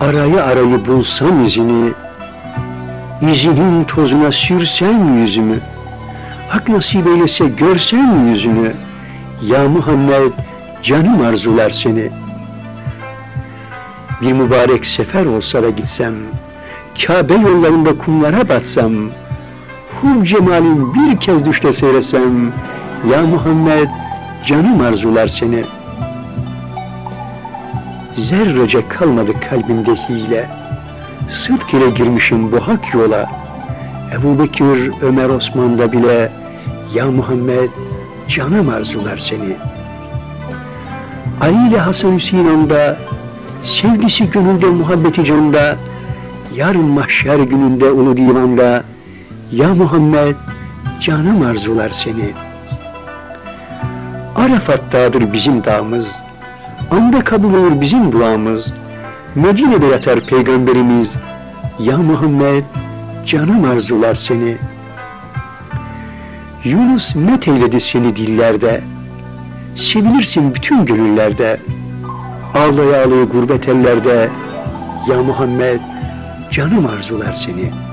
Arayı arayı bulsam izini, izinin tozuna sürsem yüzümü, Hak nasip eylese görsem yüzünü, Ya Muhammed canım arzular seni. Bir mübarek sefer olsa da gitsem, Kabe yollarında kumlara batsam, Hub cemalin bir kez düşte seyretsem, Ya Muhammed canım arzular seni. Zerrece kalmadı kalbimde hile, Sıdk ile girmişim bu hak yola, Ebu Bekir, Ömer, Osman'da bile, Ya Muhammed canım arzular seni. Ali ile Hasan Hüseyin anda, sevgisi gönülde, muhabbeti canda, yarın mahşer gününde ulu divanda, Ya Muhammed canım arzular seni. Arafat dağıdır bizim dağımız, anda kabul olur bizim duamız, Medine'de yatar peygamberimiz, Ya Muhammed canım arzular seni. Yunus met eyledi seni dillerde, sevilirsin bütün gönüllerde, ağlaya ağlaya gurbet ellerde, Ya Muhammed canım arzular seni.''